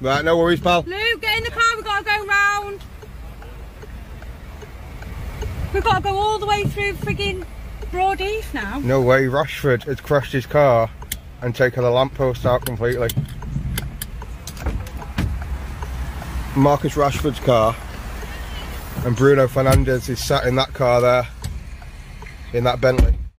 Right, no worries, pal. Luke, get in the car, we've got to go round. We've got to go all the way through frigging Broad Broadheath now. No way, Rashford has crashed his car and taken the lamppost out completely. Marcus Rashford's car and Bruno Fernandes is sat in that car there, in that Bentley.